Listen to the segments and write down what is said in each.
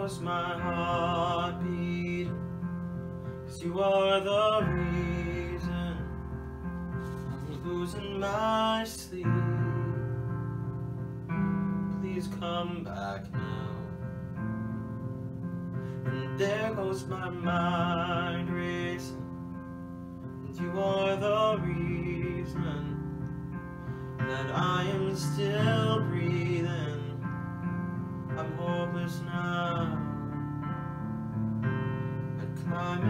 knows my heartbeat. Cause you are the reason I'm losing my sleep. Please come back now. And there goes my mind racing. And you are the reason That I am still breathing hopeless now. I climb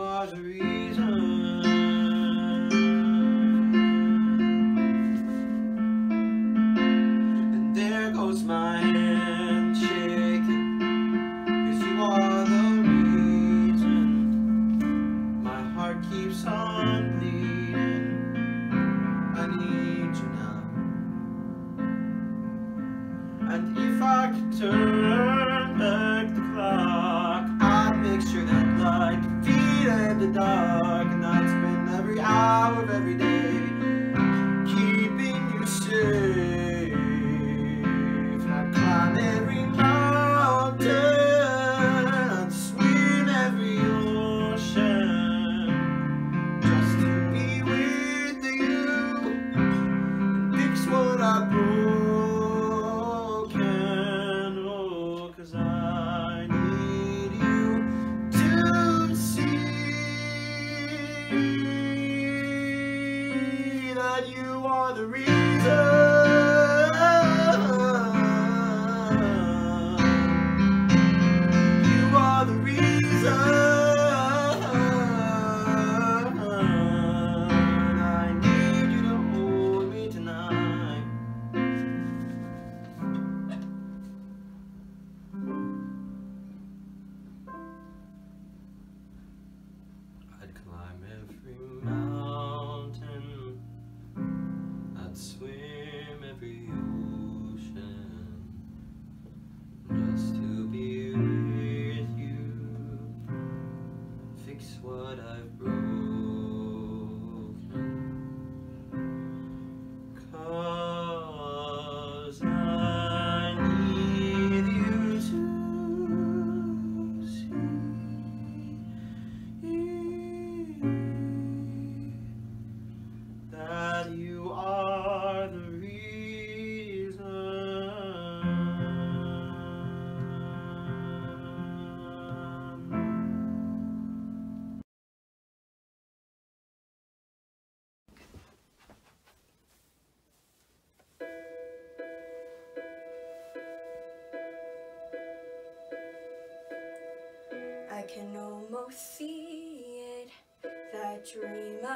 was reason.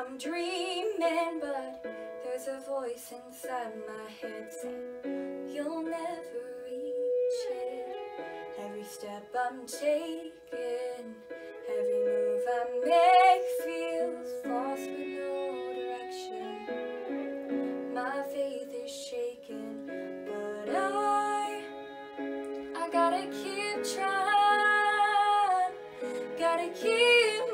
I'm dreaming, but there's a voice inside my head saying you'll never reach it. Every step I'm taking, every move I make feels lost with no direction. My faith is shaken, but I, I gotta keep trying, gotta keep.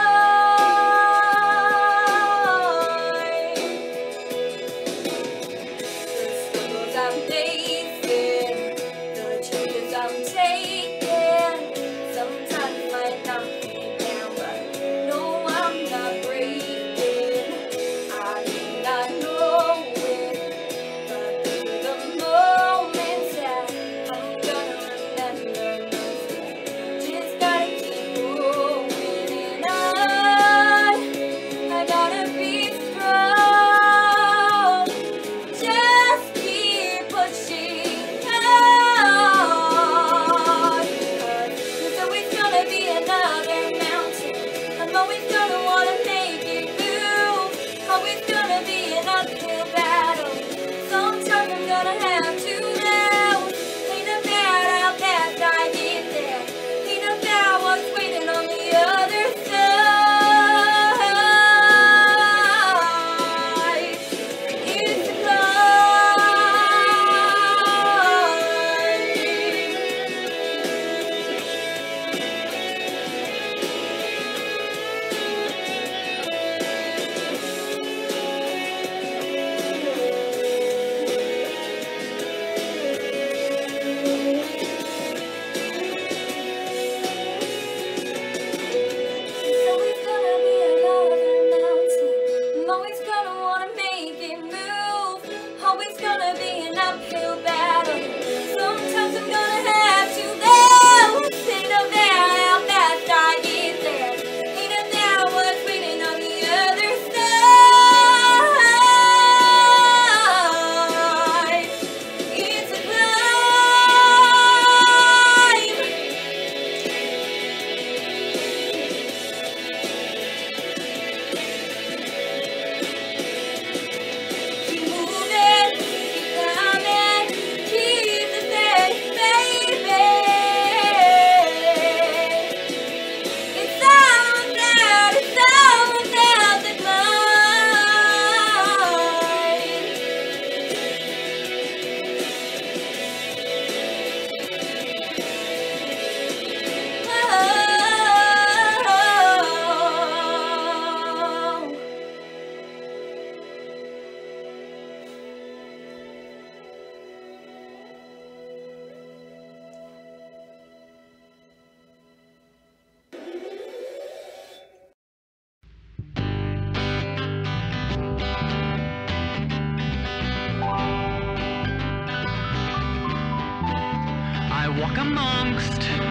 amongst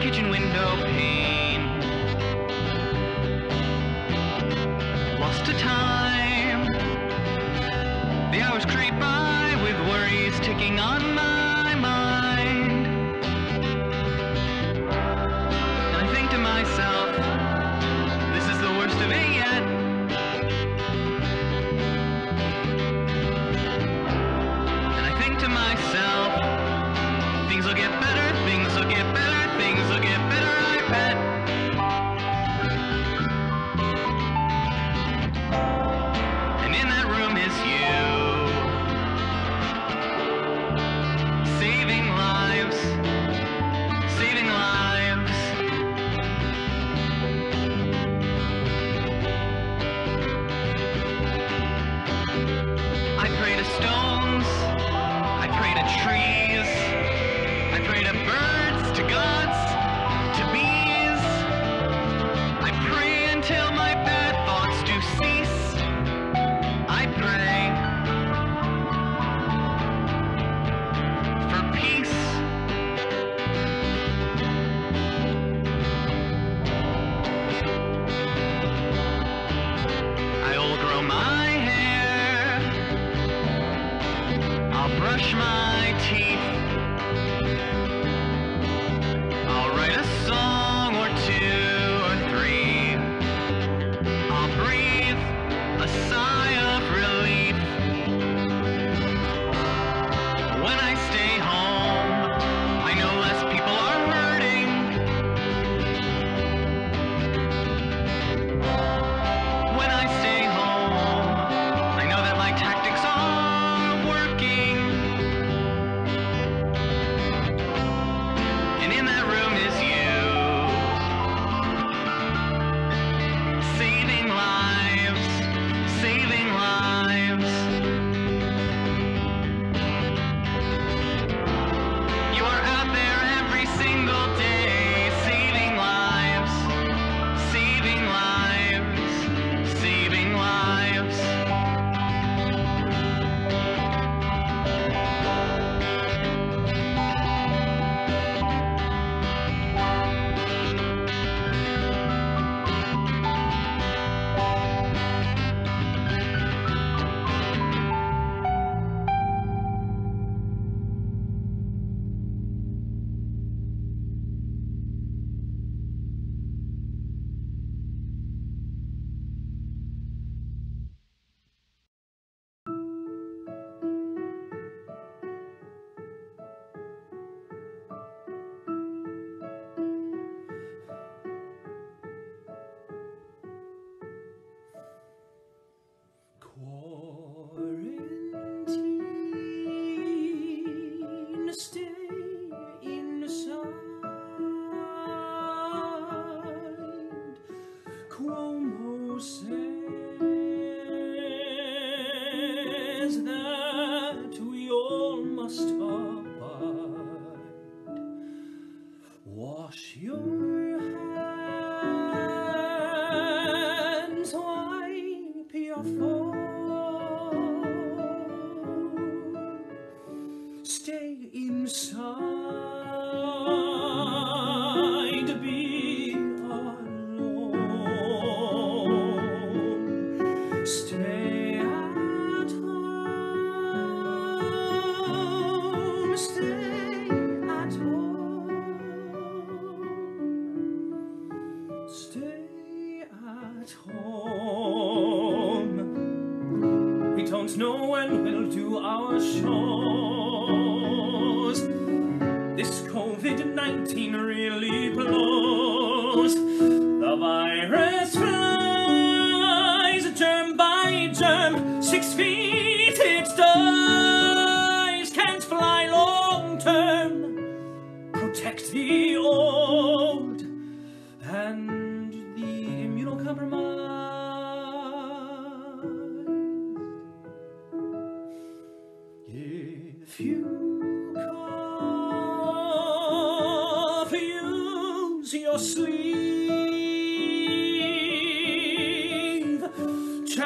kitchen window pane. I'll our shows. This COVID 19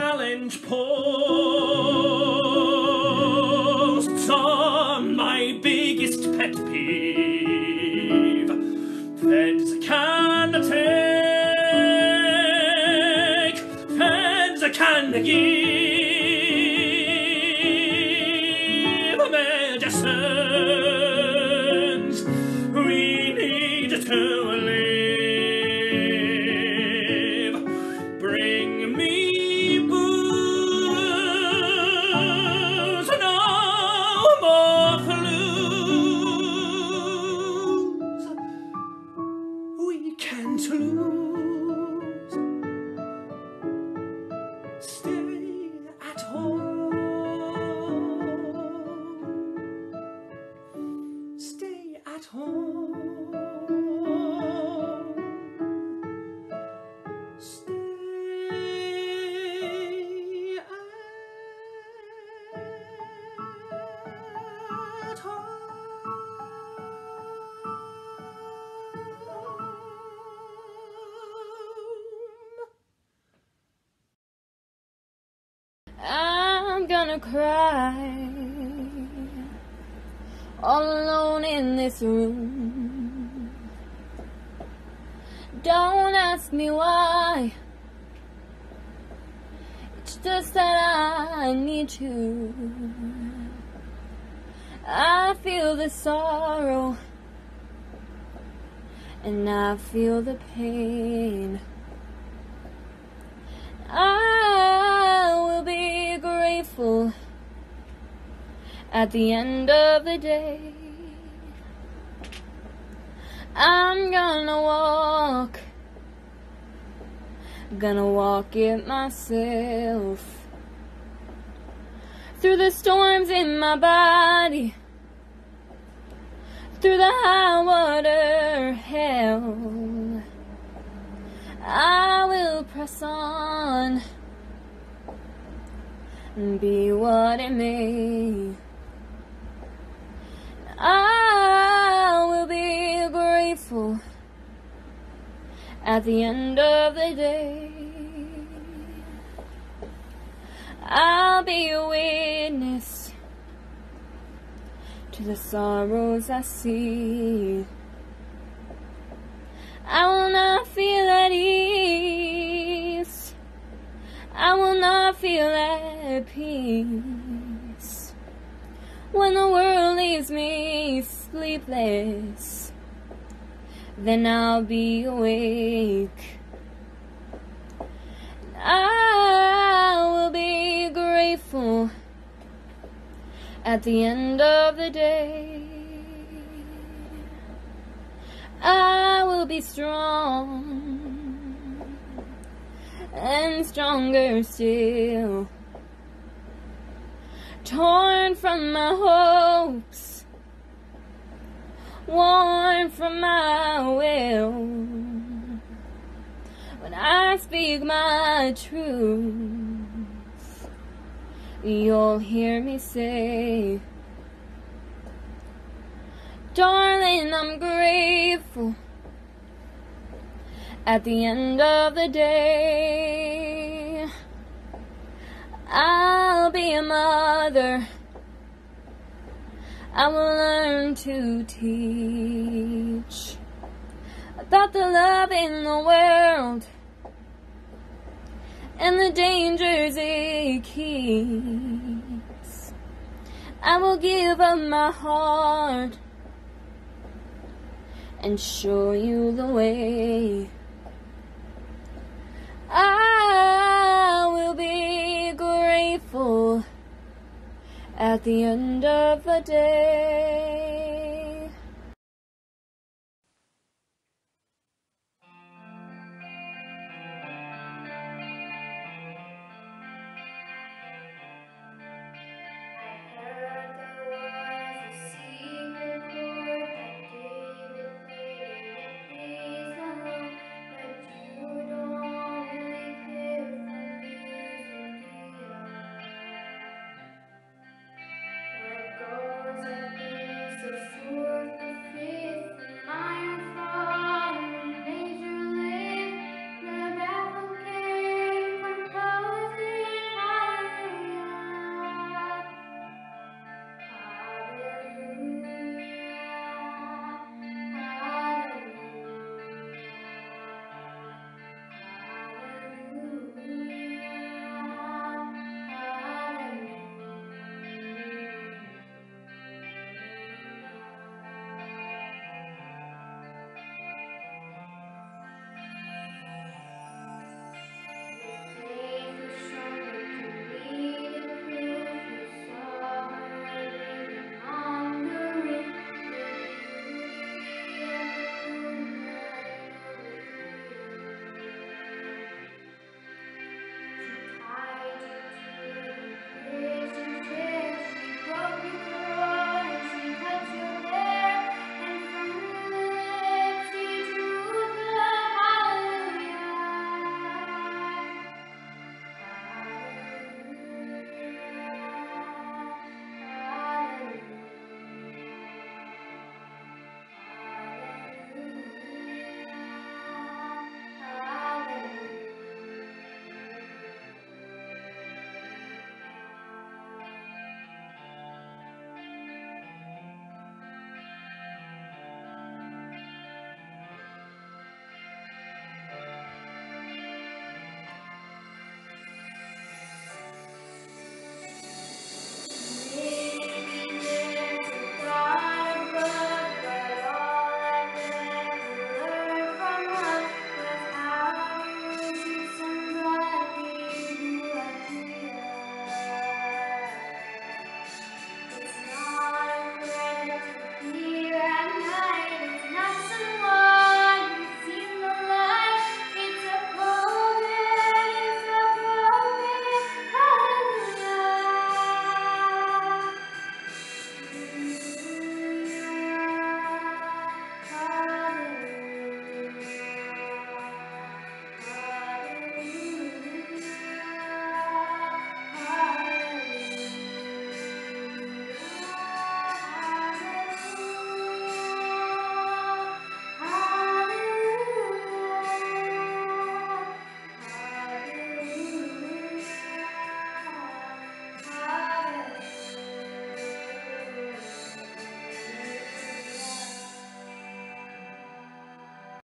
Challenge posts are my biggest pet peeve. Feds can take, feds can give cry all alone in this room. Don't ask me why. It's just that I need to. I feel the sorrow and I feel the pain. I will be grateful at the end of the day. I'm gonna walk, gonna walk it myself through the storms in my body, through the high water hell. I will press on be what it may. I will be grateful at the end of the day. I'll be a witness to the sorrows I see. I will not feel at ease. I will not feel at peace. When the world leaves me sleepless, then I'll be awake. I will be grateful at the end of the day. I will be strong and stronger still. Torn from my hopes, worn from my will. When I speak my truth, you'll hear me say, Darling, I'm grateful. At the end of the day, I'll be a mother. I will learn to teach about the love in the world and the dangers it keeps. I will give up my heart and show you the way. At the end of the day.